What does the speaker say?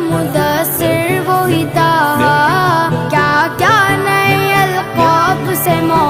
मुदसर वो ही क्या क्या नए अलकाब से मौ